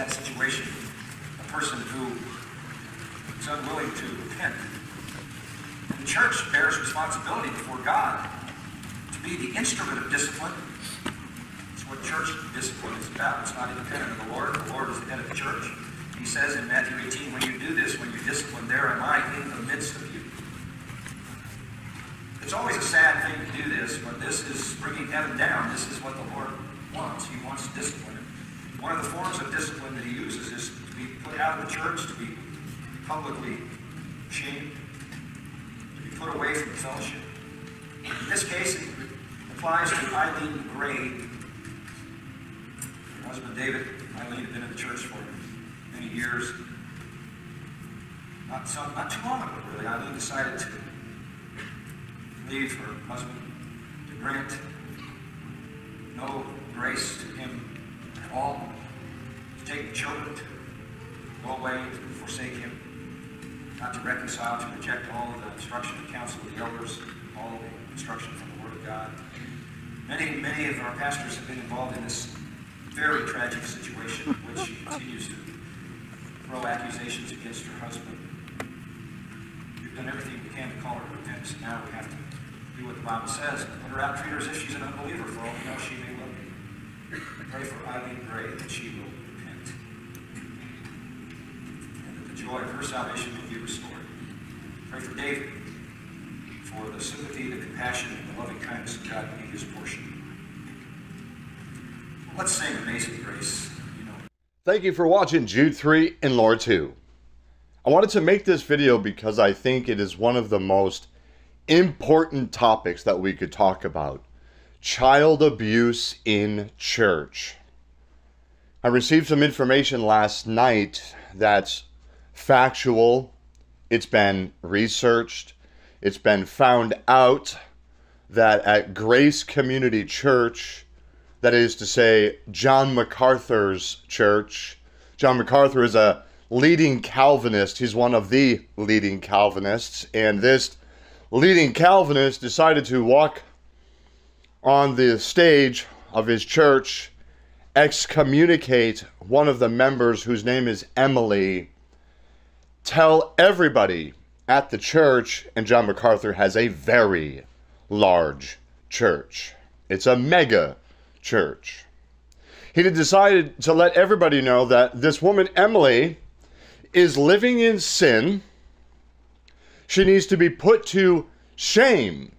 sad situation. A person who is unwilling to repent. The church bears responsibility before God to be the instrument of discipline. It's what church discipline is about. It's not independent of the Lord. The Lord is the head of the church. He says in Matthew 18, when you do this, when you discipline, there am I in the midst of you. It's always a sad thing to do this, but this is bringing heaven down. This is what the Lord wants. He wants discipline. One of the forms of discipline that he uses is to be put out of the church, to be publicly shamed, to be put away from fellowship. In this case, it applies to Eileen Gray. Her husband David, Eileen had been in the church for many years. Not, so, not too long ago, really. Eileen decided to leave her husband, to grant no grace to him all, to take the children, to go away, to forsake him, not to reconcile, to reject all of the instruction and counsel of the elders, all of the instruction from the Word of God. Many, many of our pastors have been involved in this very tragic situation, in which she continues to throw accusations against her husband. We've done everything we can to call her to repentance, and now we have to do what the Bible says, put her out, treat her as if she's an unbeliever for all we know she may well be. Pray for Eileen Gray that she will repent. And that the joy of her salvation will be restored. Pray for David, for the sympathy, the compassion, and the loving kindness of God to be his portion. Let's sing Amazing Grace. You know. Thank you for watching Jude 3 and Laura 2. I wanted to make this video because I think it is one of the most important topics that we could talk about. Child abuse in church. I received some information last night that's factual, it's been researched, it's been found out that at Grace Community Church, that is to say, John MacArthur's church, John MacArthur is a leading Calvinist. He's one of the leading Calvinists, and this leading Calvinist decided to walk on the stage of his church, excommunicate one of the members whose name is Emily, tell everybody at the church, and John MacArthur has a very large church. It's a mega church. He had decided to let everybody know that this woman, Emily, is living in sin she needs to be put to shame.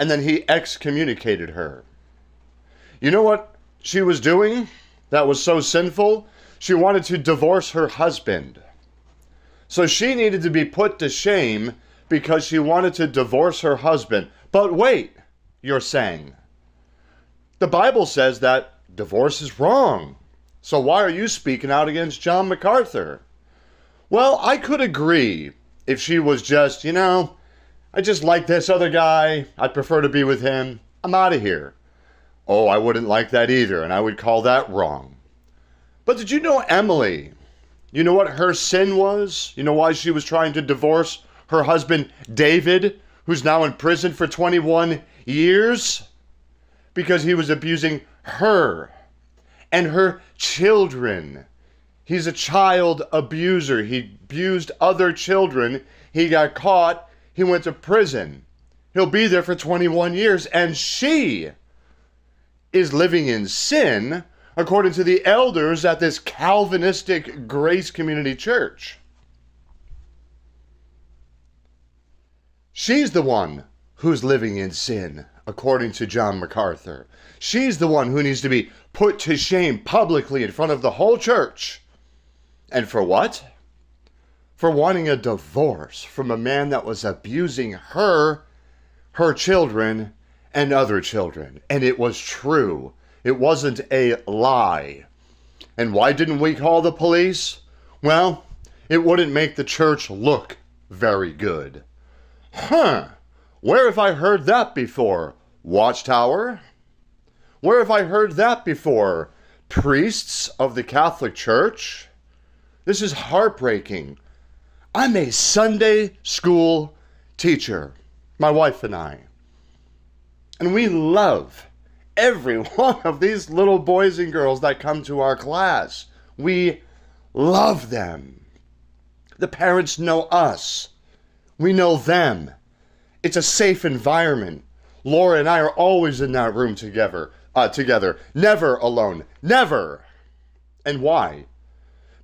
And then he excommunicated her. You know what she was doing that was so sinful? She wanted to divorce her husband. So she needed to be put to shame because she wanted to divorce her husband. But wait, you're saying. The Bible says that divorce is wrong. So why are you speaking out against John MacArthur? Well, I could agree if she was just, you know, I just like this other guy, I'd prefer to be with him, I'm out of here. Oh, I wouldn't like that either, and I would call that wrong. But did you know Emily? You know what her sin was? You know why she was trying to divorce her husband David, who's now in prison for 21 years? Because he was abusing her and her children. He's a child abuser. He abused other children. He got caught. He went to prison. He'll be there for 21 years. And she is living in sin, according to the elders at this Calvinistic Grace Community Church. She's the one who's living in sin, according to John MacArthur. She's the one who needs to be put to shame publicly in front of the whole church and for what? For wanting a divorce from a man that was abusing her, her children, and other children. And it was true. It wasn't a lie. And why didn't we call the police? Well, it wouldn't make the church look very good. Huh. Where have I heard that before? Watchtower? Where have I heard that before? Priests of the Catholic Church? This is heartbreaking. I'm a Sunday school teacher, my wife and I. And we love every one of these little boys and girls that come to our class. We love them. The parents know us. We know them. It's a safe environment. Laura and I are always in that room together, uh, together, never alone, never. And why?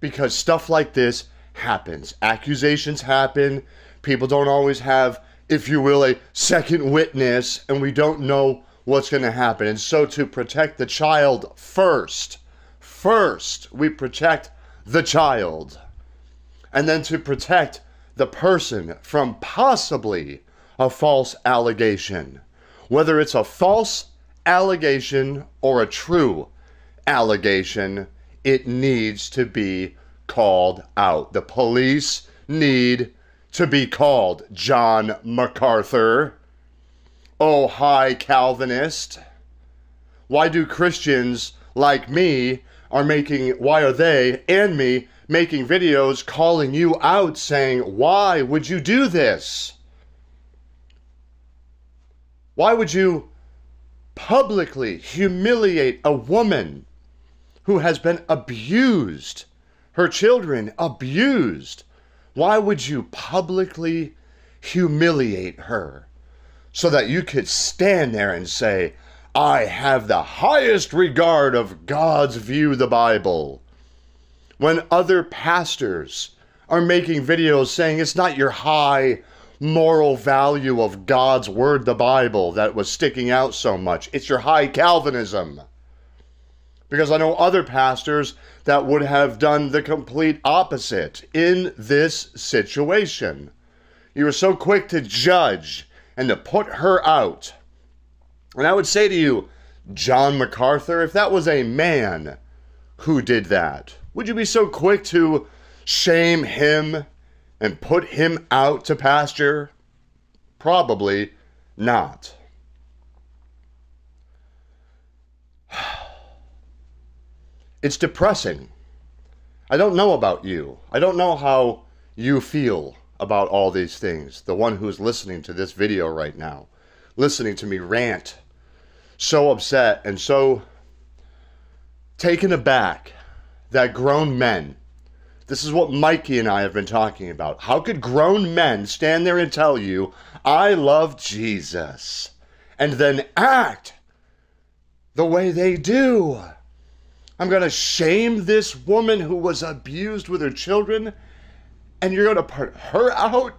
Because stuff like this happens. Accusations happen. People don't always have, if you will, a second witness, and we don't know what's going to happen. And so, to protect the child first, first, we protect the child. And then to protect the person from possibly a false allegation. Whether it's a false allegation or a true allegation, it needs to be called out. The police need to be called. John MacArthur. Oh, hi, Calvinist. Why do Christians like me are making, why are they and me making videos calling you out saying, why would you do this? Why would you publicly humiliate a woman who has been abused, her children abused? Why would you publicly humiliate her so that you could stand there and say, I have the highest regard of God's view the Bible? When other pastors are making videos saying it's not your high moral value of God's Word, the Bible, that was sticking out so much. It's your high Calvinism. Because I know other pastors that would have done the complete opposite in this situation. You were so quick to judge and to put her out. And I would say to you, John MacArthur, if that was a man who did that, would you be so quick to shame him and put him out to pasture? Probably not. It's depressing. I don't know about you. I don't know how you feel about all these things. The one who's listening to this video right now, listening to me rant, so upset and so taken aback that grown men this is what Mikey and I have been talking about. How could grown men stand there and tell you, I love Jesus, and then act the way they do? I'm going to shame this woman who was abused with her children, and you're going to put her out?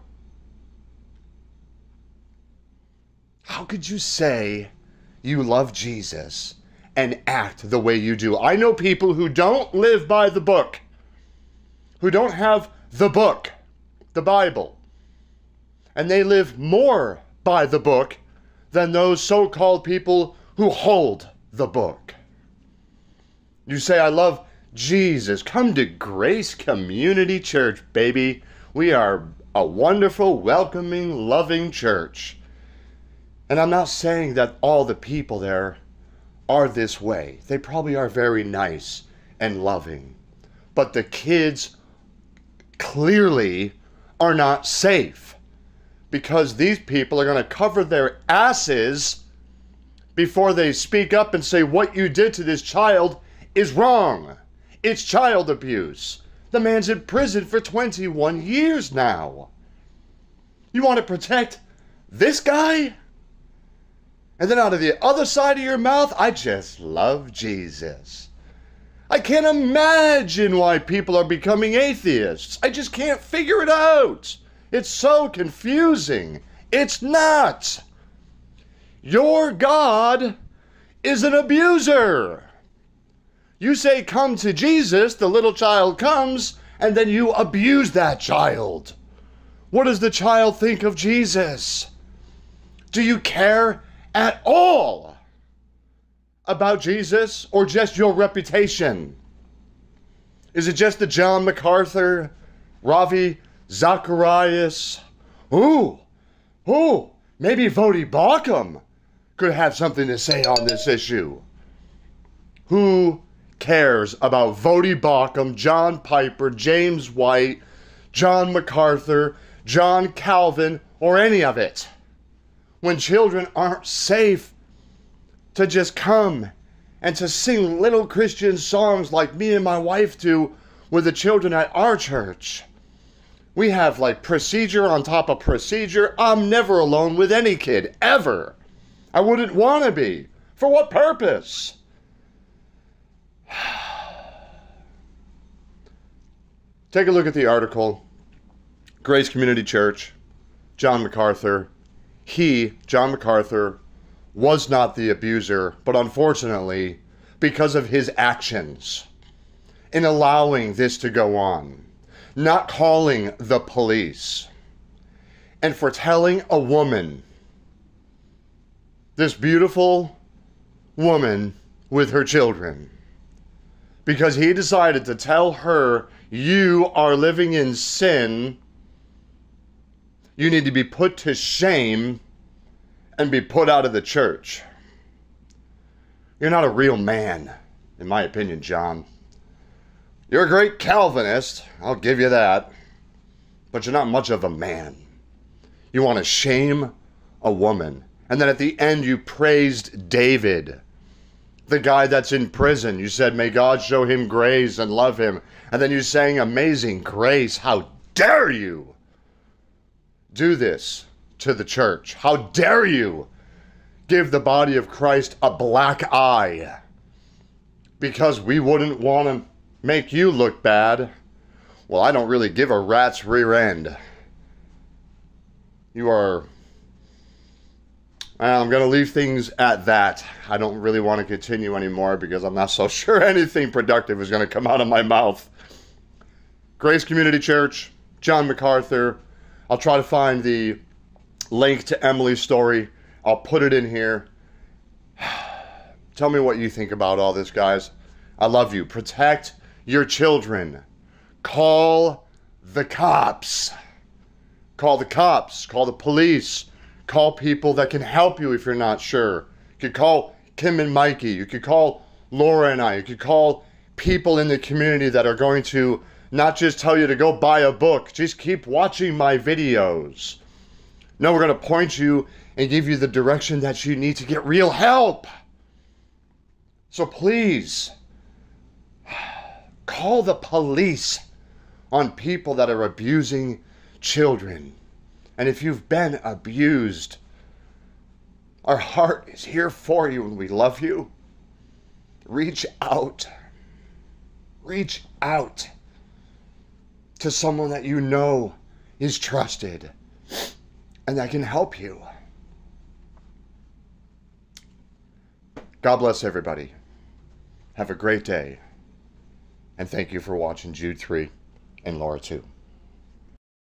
How could you say you love Jesus and act the way you do? I know people who don't live by the book who don't have the book, the Bible, and they live more by the book than those so called people who hold the book. You say, I love Jesus. Come to Grace Community Church, baby. We are a wonderful, welcoming, loving church. And I'm not saying that all the people there are this way. They probably are very nice and loving. But the kids clearly are not safe because these people are going to cover their asses before they speak up and say what you did to this child is wrong. It's child abuse. The man's in prison for 21 years now. You want to protect this guy? And then out of the other side of your mouth, I just love Jesus. I can't imagine why people are becoming atheists. I just can't figure it out. It's so confusing. It's not. Your God is an abuser. You say, Come to Jesus, the little child comes, and then you abuse that child. What does the child think of Jesus? Do you care at all? about Jesus or just your reputation? Is it just the John MacArthur, Ravi Zacharias? Ooh, ooh, maybe Voddie Baucham could have something to say on this issue. Who cares about Voddie Baucham, John Piper, James White, John MacArthur, John Calvin, or any of it? When children aren't safe to just come and to sing little Christian songs like me and my wife do with the children at our church. We have like procedure on top of procedure. I'm never alone with any kid, ever. I wouldn't want to be. For what purpose? Take a look at the article Grace Community Church, John MacArthur. He, John MacArthur, was not the abuser, but unfortunately, because of his actions in allowing this to go on, not calling the police, and for telling a woman, this beautiful woman with her children, because he decided to tell her, You are living in sin. You need to be put to shame and be put out of the church. You're not a real man, in my opinion, John. You're a great Calvinist, I'll give you that. But you're not much of a man. You want to shame a woman. And then at the end, you praised David the guy that's in prison. You said, May God show him grace and love him. And then you sang Amazing Grace. How dare you do this to the church? How dare you give the body of Christ a black eye because we wouldn't want to make you look bad? Well, I don't really give a rat's rear end. You are I'm going to leave things at that. I don't really want to continue anymore because I'm not so sure anything productive is going to come out of my mouth. Grace Community Church, John MacArthur. I'll try to find the link to Emily's story. I'll put it in here. Tell me what you think about all this, guys. I love you. Protect your children. Call the cops. Call the cops. Call the police call people that can help you if you're not sure. You could call Kim and Mikey. You could call Laura and I. You could call people in the community that are going to not just tell you to go buy a book, just keep watching my videos. No, we're going to point you and give you the direction that you need to get real help. So please, call the police on people that are abusing children. And if you've been abused, our heart is here for you and we love you. Reach out. Reach out to someone that you know is trusted and that can help you. God bless everybody. Have a great day. And thank you for watching Jude 3 and Laura 2.